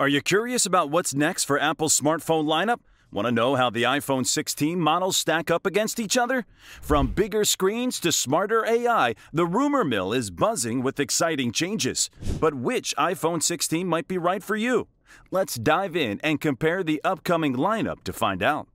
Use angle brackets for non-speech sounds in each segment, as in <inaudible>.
Are you curious about what's next for Apple's smartphone lineup? Want to know how the iPhone 16 models stack up against each other? From bigger screens to smarter AI, the rumor mill is buzzing with exciting changes. But which iPhone 16 might be right for you? Let's dive in and compare the upcoming lineup to find out.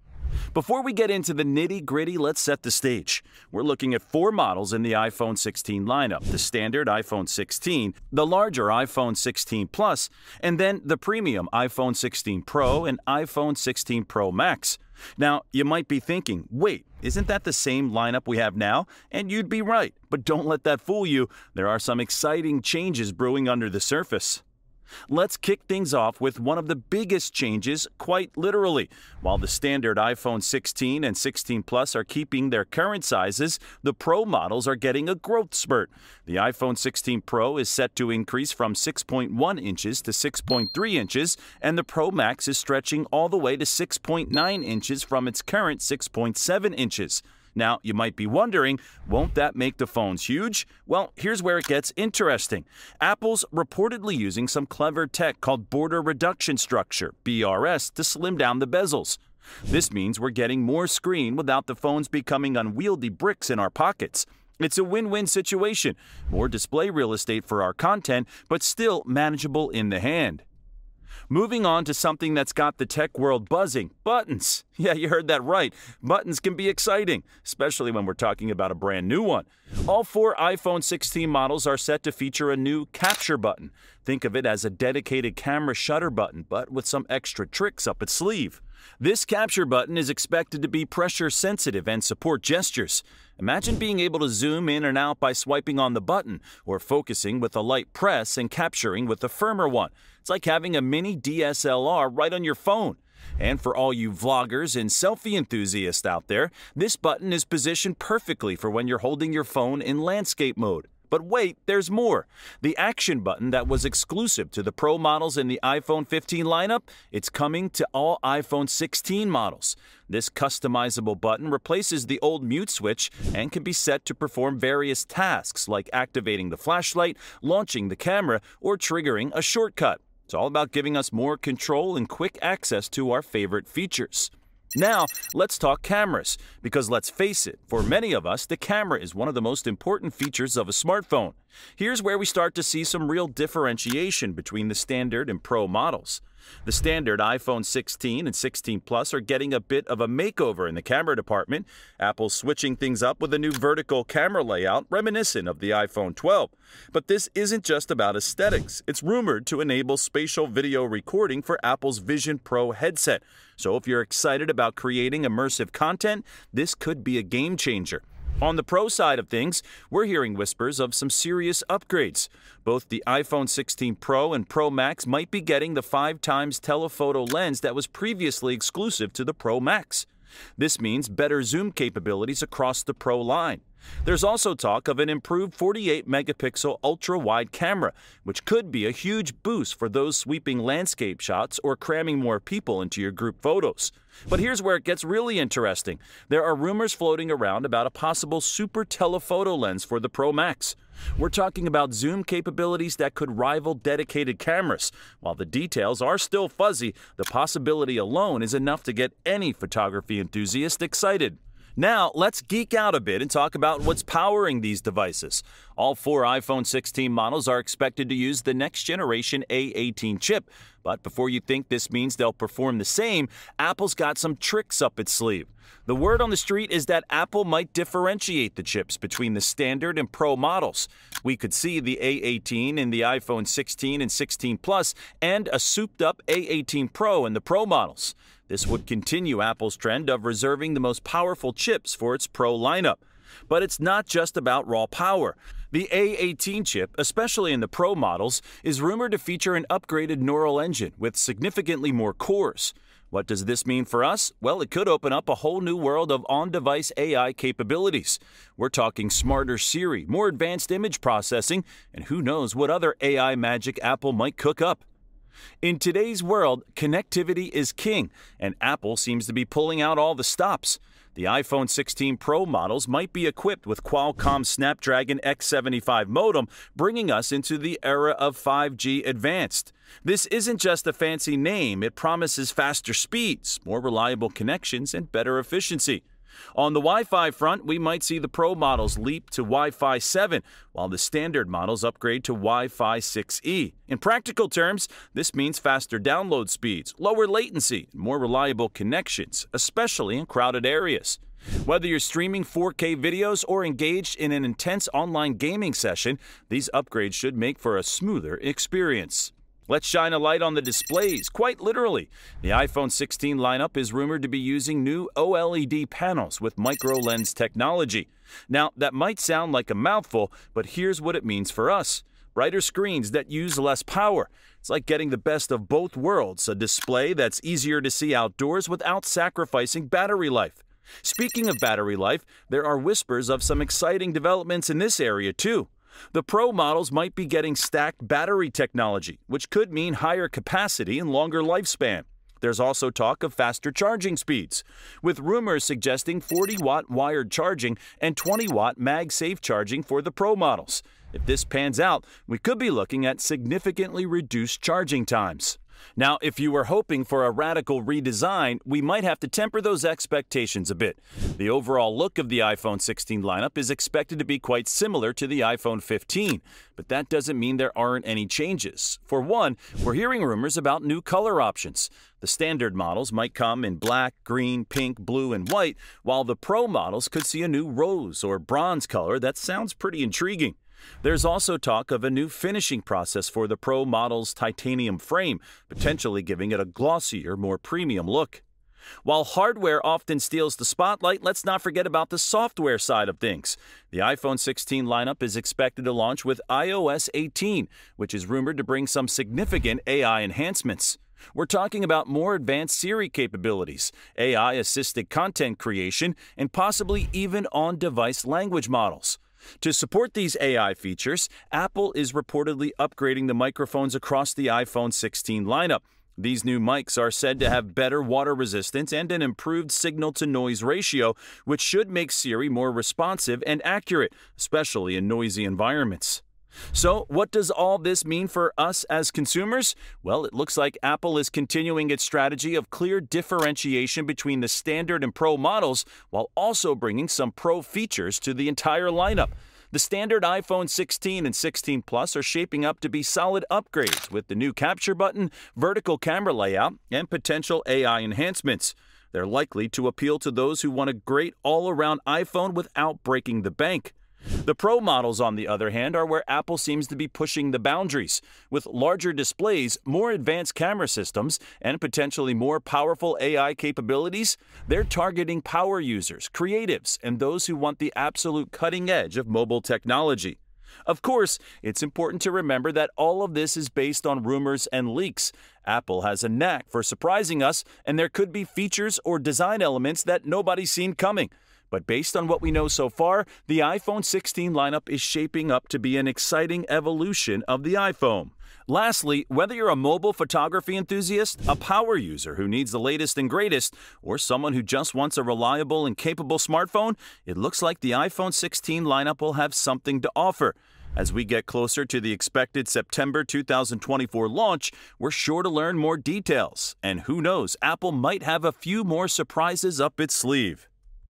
Before we get into the nitty gritty, let's set the stage. We're looking at four models in the iPhone 16 lineup the standard iPhone 16, the larger iPhone 16 Plus, and then the premium iPhone 16 Pro and iPhone 16 Pro Max. Now, you might be thinking, wait, isn't that the same lineup we have now? And you'd be right, but don't let that fool you. There are some exciting changes brewing under the surface. Let's kick things off with one of the biggest changes, quite literally. While the standard iPhone 16 and 16 Plus are keeping their current sizes, the Pro models are getting a growth spurt. The iPhone 16 Pro is set to increase from 6.1 inches to 6.3 inches, and the Pro Max is stretching all the way to 6.9 inches from its current 6.7 inches. Now, you might be wondering, won't that make the phones huge? Well, here's where it gets interesting. Apple's reportedly using some clever tech called border reduction structure, BRS, to slim down the bezels. This means we're getting more screen without the phones becoming unwieldy bricks in our pockets. It's a win win situation. More display real estate for our content, but still manageable in the hand. Moving on to something that's got the tech world buzzing buttons. <laughs> Yeah, you heard that right. Buttons can be exciting, especially when we're talking about a brand new one. All four iPhone 16 models are set to feature a new capture button. Think of it as a dedicated camera shutter button, but with some extra tricks up its sleeve. This capture button is expected to be pressure sensitive and support gestures. Imagine being able to zoom in and out by swiping on the button, or focusing with a light press and capturing with a firmer one. It's like having a mini DSLR right on your phone. And for all you vloggers and selfie enthusiasts out there, this button is positioned perfectly for when you're holding your phone in landscape mode. But wait, there's more. The action button that was exclusive to the Pro models in the iPhone 15 lineup, it's coming to all iPhone 16 models. This customizable button replaces the old mute switch and can be set to perform various tasks like activating the flashlight, launching the camera, or triggering a shortcut. It's all about giving us more control and quick access to our favorite features. Now, let's talk cameras, because let's face it, for many of us, the camera is one of the most important features of a smartphone. Here's where we start to see some real differentiation between the standard and Pro models. The standard iPhone 16 and 16 Plus are getting a bit of a makeover in the camera department. Apple's switching things up with a new vertical camera layout reminiscent of the iPhone 12. But this isn't just about aesthetics. It's rumored to enable spatial video recording for Apple's Vision Pro headset. So if you're excited about creating immersive content, this could be a game changer. On the Pro side of things, we're hearing whispers of some serious upgrades. Both the iPhone 16 Pro and Pro Max might be getting the 5 times telephoto lens that was previously exclusive to the Pro Max. This means better zoom capabilities across the Pro line. There's also talk of an improved 48 megapixel ultra wide camera, which could be a huge boost for those sweeping landscape shots or cramming more people into your group photos. But here's where it gets really interesting. There are rumors floating around about a possible super telephoto lens for the Pro Max. We're talking about zoom capabilities that could rival dedicated cameras. While the details are still fuzzy, the possibility alone is enough to get any photography enthusiast excited. Now, let's geek out a bit and talk about what's powering these devices. All four iPhone 16 models are expected to use the next generation A18 chip. But before you think this means they'll perform the same, Apple's got some tricks up its sleeve. The word on the street is that Apple might differentiate the chips between the standard and Pro models. We could see the A18 in the iPhone 16 and 16 Plus and a souped up A18 Pro in the Pro models. This would continue Apple's trend of reserving the most powerful chips for its Pro lineup. But it's not just about raw power. The A18 chip, especially in the Pro models, is rumored to feature an upgraded neural engine with significantly more cores. What does this mean for us? Well, it could open up a whole new world of on device AI capabilities. We're talking smarter Siri, more advanced image processing, and who knows what other AI magic Apple might cook up. In today's world, connectivity is king, and Apple seems to be pulling out all the stops. The iPhone 16 Pro models might be equipped with Qualcomm Snapdragon X75 modem, bringing us into the era of 5G advanced. This isn't just a fancy name, it promises faster speeds, more reliable connections, and better efficiency. On the Wi Fi front, we might see the Pro models leap to Wi Fi 7, while the standard models upgrade to Wi Fi 6E. In practical terms, this means faster download speeds, lower latency, and more reliable connections, especially in crowded areas. Whether you're streaming 4K videos or engaged in an intense online gaming session, these upgrades should make for a smoother experience. Let's shine a light on the displays, quite literally. The iPhone 16 lineup is rumored to be using new OLED panels with micro lens technology. Now, that might sound like a mouthful, but here's what it means for us brighter screens that use less power. It's like getting the best of both worlds a display that's easier to see outdoors without sacrificing battery life. Speaking of battery life, there are whispers of some exciting developments in this area too. The Pro models might be getting stacked battery technology, which could mean higher capacity and longer lifespan. There's also talk of faster charging speeds, with rumors suggesting 40 watt wired charging and 20 watt MagSafe charging for the Pro models. If this pans out, we could be looking at significantly reduced charging times. Now, if you were hoping for a radical redesign, we might have to temper those expectations a bit. The overall look of the iPhone 16 lineup is expected to be quite similar to the iPhone 15, but that doesn't mean there aren't any changes. For one, we're hearing rumors about new color options. The standard models might come in black, green, pink, blue, and white, while the Pro models could see a new rose or bronze color that sounds pretty intriguing. There's also talk of a new finishing process for the Pro model's titanium frame, potentially giving it a glossier, more premium look. While hardware often steals the spotlight, let's not forget about the software side of things. The iPhone 16 lineup is expected to launch with iOS 18, which is rumored to bring some significant AI enhancements. We're talking about more advanced Siri capabilities, AI assisted content creation, and possibly even on device language models. To support these AI features, Apple is reportedly upgrading the microphones across the iPhone 16 lineup. These new mics are said to have better water resistance and an improved signal to noise ratio, which should make Siri more responsive and accurate, especially in noisy environments. So, what does all this mean for us as consumers? Well, it looks like Apple is continuing its strategy of clear differentiation between the standard and Pro models while also bringing some Pro features to the entire lineup. The standard iPhone 16 and 16 Plus are shaping up to be solid upgrades with the new capture button, vertical camera layout, and potential AI enhancements. They're likely to appeal to those who want a great all around iPhone without breaking the bank. The Pro models, on the other hand, are where Apple seems to be pushing the boundaries. With larger displays, more advanced camera systems, and potentially more powerful AI capabilities, they're targeting power users, creatives, and those who want the absolute cutting edge of mobile technology. Of course, it's important to remember that all of this is based on rumors and leaks. Apple has a knack for surprising us, and there could be features or design elements that nobody's seen coming. But based on what we know so far, the iPhone 16 lineup is shaping up to be an exciting evolution of the iPhone. Lastly, whether you're a mobile photography enthusiast, a power user who needs the latest and greatest, or someone who just wants a reliable and capable smartphone, it looks like the iPhone 16 lineup will have something to offer. As we get closer to the expected September 2024 launch, we're sure to learn more details. And who knows, Apple might have a few more surprises up its sleeve.